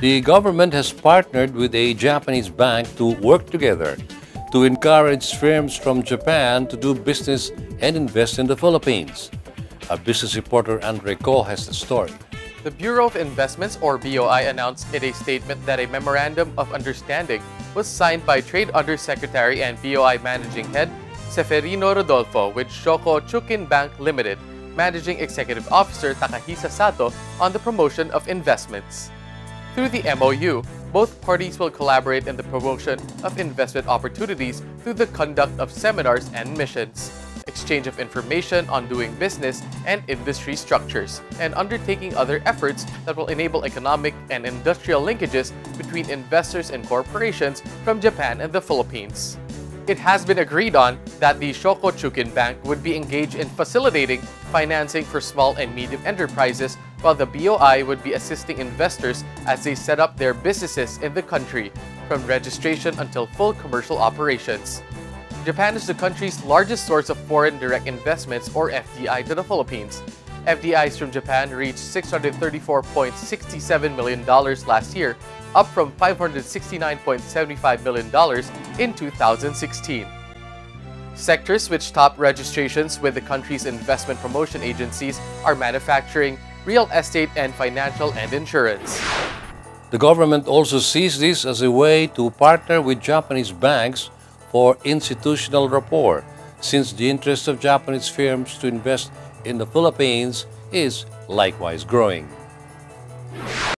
the government has partnered with a Japanese bank to work together to encourage firms from Japan to do business and invest in the Philippines. Our business reporter Andre Ko has the story. The Bureau of Investments, or BOI, announced in a statement that a memorandum of understanding was signed by Trade Undersecretary and BOI Managing Head Ceferino Rodolfo with Shoko Chukin Bank Limited, Managing Executive Officer Takahisa Sato on the promotion of investments. Through the MOU, both parties will collaborate in the promotion of investment opportunities through the conduct of seminars and missions, exchange of information on doing business and industry structures, and undertaking other efforts that will enable economic and industrial linkages between investors and corporations from Japan and the Philippines. It has been agreed on that the Shoko Chukin Bank would be engaged in facilitating financing for small and medium enterprises while the BOI would be assisting investors as they set up their businesses in the country, from registration until full commercial operations. Japan is the country's largest source of foreign direct investments or FDI to the Philippines. FDIs from Japan reached $634.67 million last year, up from $569.75 million in 2016. Sectors which top registrations with the country's investment promotion agencies are manufacturing, real estate, and financial and insurance. The government also sees this as a way to partner with Japanese banks for institutional rapport, since the interest of Japanese firms to invest in the Philippines is likewise growing.